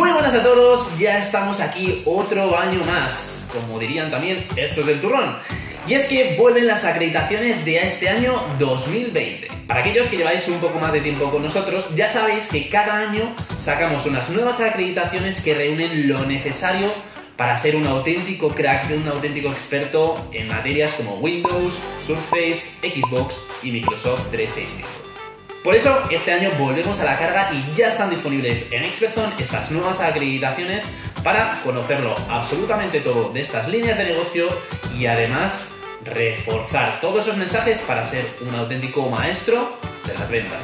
Muy buenas a todos, ya estamos aquí otro año más, como dirían también estos del turrón. Y es que vuelven las acreditaciones de este año 2020. Para aquellos que lleváis un poco más de tiempo con nosotros, ya sabéis que cada año sacamos unas nuevas acreditaciones que reúnen lo necesario para ser un auténtico crack, un auténtico experto en materias como Windows, Surface, Xbox y Microsoft 365. Por eso, este año volvemos a la carga y ya están disponibles en Expertzone estas nuevas acreditaciones para conocerlo absolutamente todo de estas líneas de negocio y además reforzar todos esos mensajes para ser un auténtico maestro de las ventas.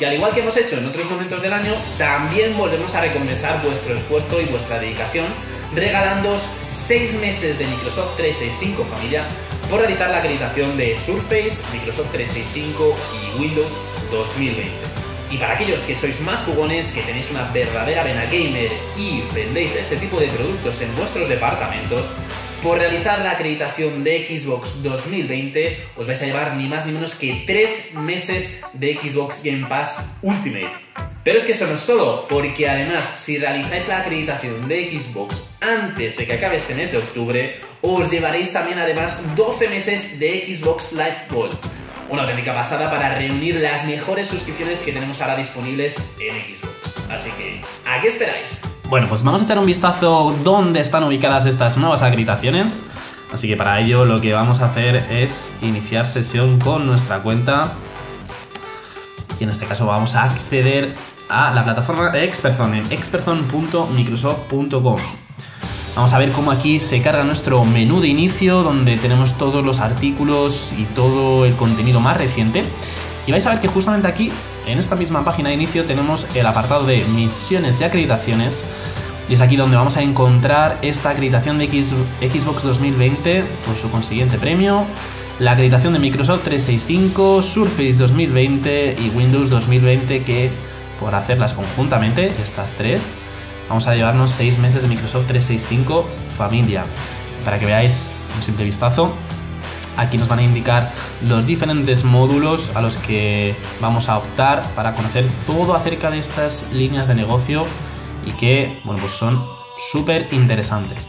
Y al igual que hemos hecho en otros momentos del año, también volvemos a recompensar vuestro esfuerzo y vuestra dedicación regalándoos 6 meses de Microsoft 365 familia por realizar la acreditación de Surface, Microsoft 365 y Windows 2020. Y para aquellos que sois más jugones, que tenéis una verdadera vena gamer y vendéis este tipo de productos en vuestros departamentos, por realizar la acreditación de Xbox 2020 os vais a llevar ni más ni menos que 3 meses de Xbox Game Pass Ultimate. Pero es que eso no es todo, porque además si realizáis la acreditación de Xbox antes de que acabe este mes de octubre, os llevaréis también además 12 meses de Xbox Live Gold una auténtica pasada para reunir las mejores suscripciones que tenemos ahora disponibles en Xbox. Así que, ¿a qué esperáis? Bueno, pues vamos a echar un vistazo dónde están ubicadas estas nuevas acreditaciones. Así que para ello lo que vamos a hacer es iniciar sesión con nuestra cuenta. Y en este caso vamos a acceder a la plataforma de en. Vamos a ver cómo aquí se carga nuestro menú de inicio donde tenemos todos los artículos y todo el contenido más reciente. Y vais a ver que justamente aquí, en esta misma página de inicio, tenemos el apartado de misiones y acreditaciones. Y es aquí donde vamos a encontrar esta acreditación de Xbox 2020 por su consiguiente premio, la acreditación de Microsoft 365, Surface 2020 y Windows 2020 que por hacerlas conjuntamente, estas tres, vamos a llevarnos 6 meses de Microsoft 365 familia. Para que veáis un simple vistazo, aquí nos van a indicar los diferentes módulos a los que vamos a optar para conocer todo acerca de estas líneas de negocio y que, bueno, pues son súper interesantes.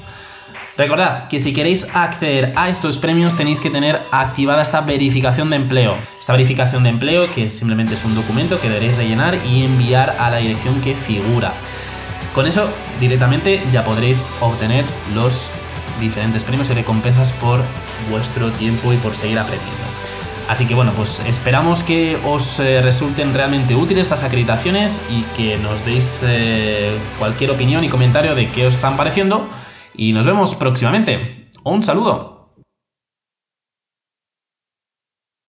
Recordad que si queréis acceder a estos premios tenéis que tener activada esta verificación de empleo. Esta verificación de empleo que simplemente es un documento que deberéis rellenar y enviar a la dirección que figura. Con eso directamente ya podréis obtener los diferentes premios y recompensas por vuestro tiempo y por seguir aprendiendo. Así que bueno, pues esperamos que os eh, resulten realmente útiles estas acreditaciones y que nos deis eh, cualquier opinión y comentario de qué os están pareciendo. Y nos vemos próximamente. Un saludo.